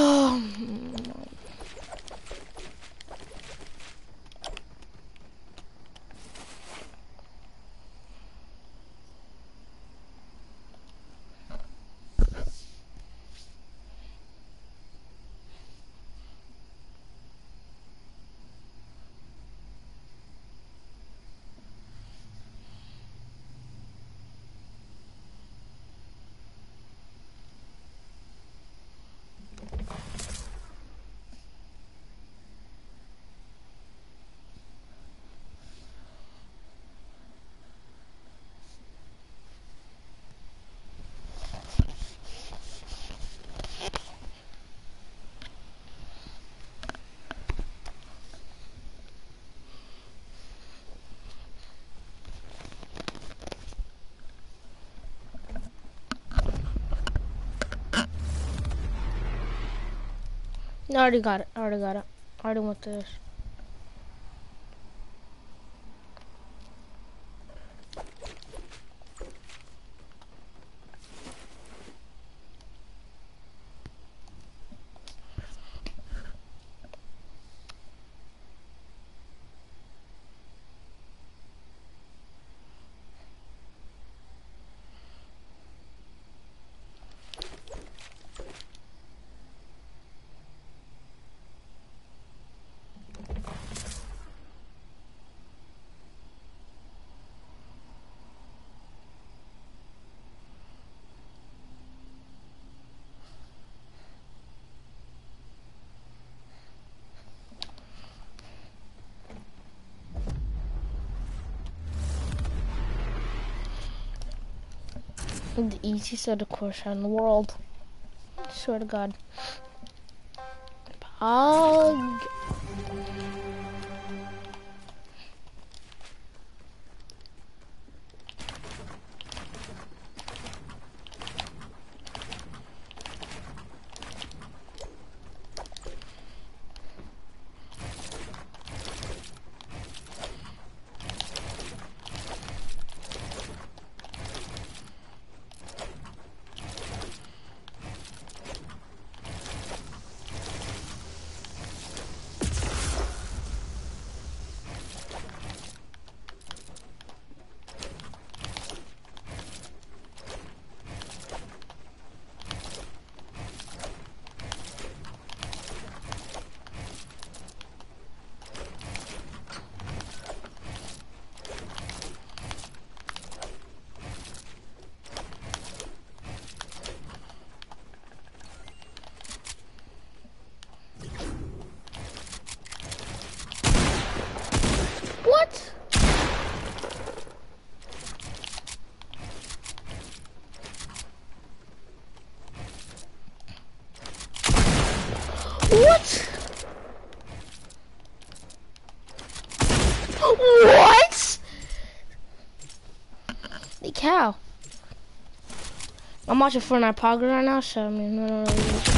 Oh. I already got it. I already got it. I already through this. The easiest of the course in the world. Swear to God. Pog. I'm watching Fortnite Pogger right now, so I mean, I don't really.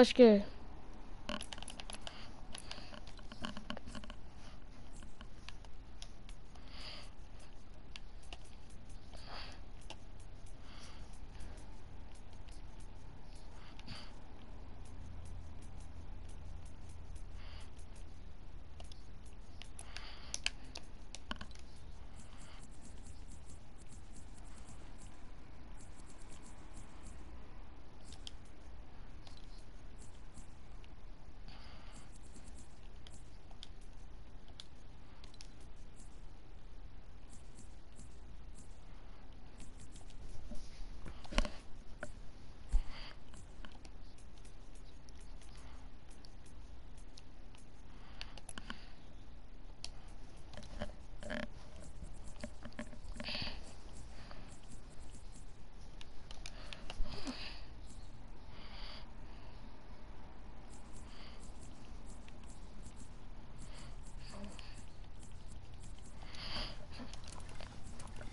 acho que é.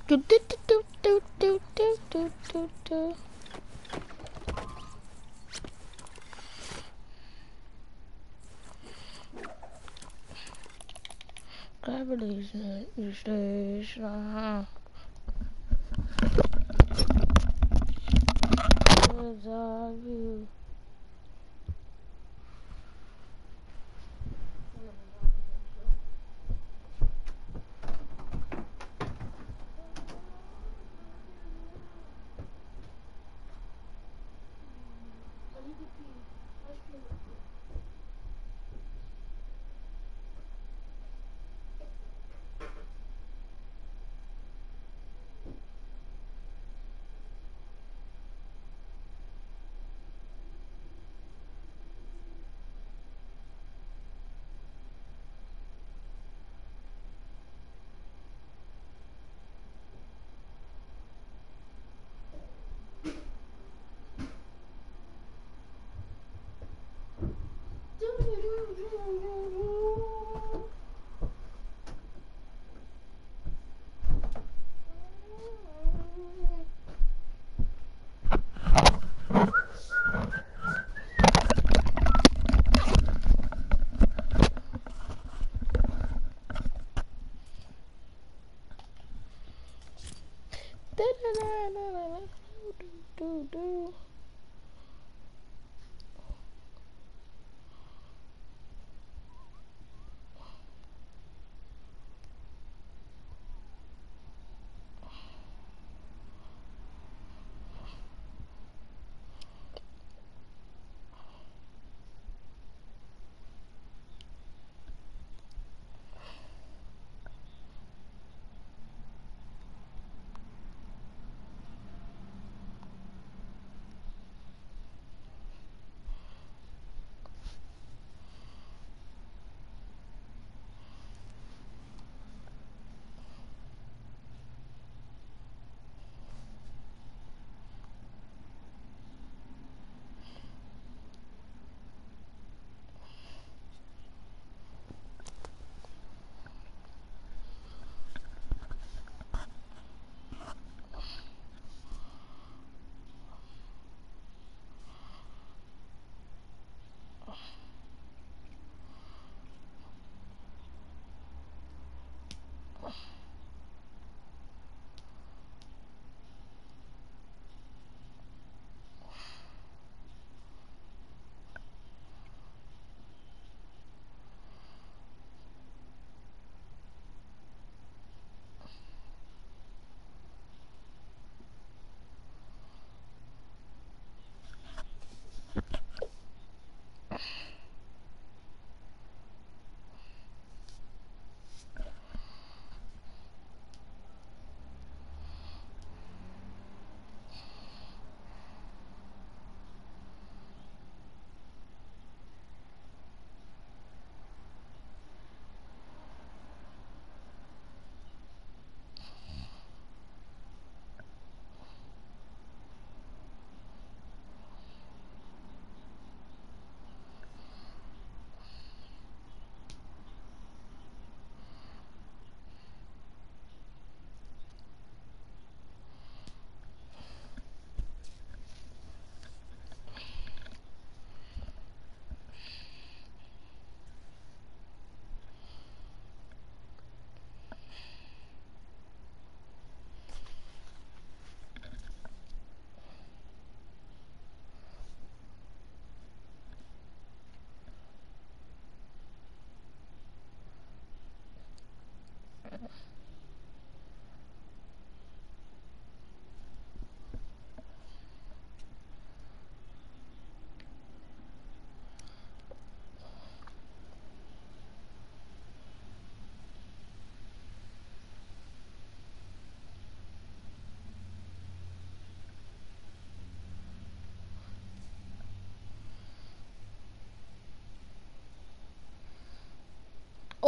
Do do do do do do do do do your station. Uh-huh. Cause of you.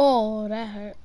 Oh, that hurt.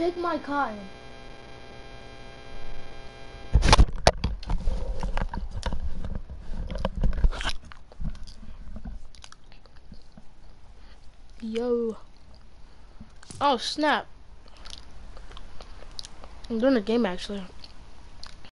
Pick my cotton. Yo. Oh snap. I'm doing a game actually.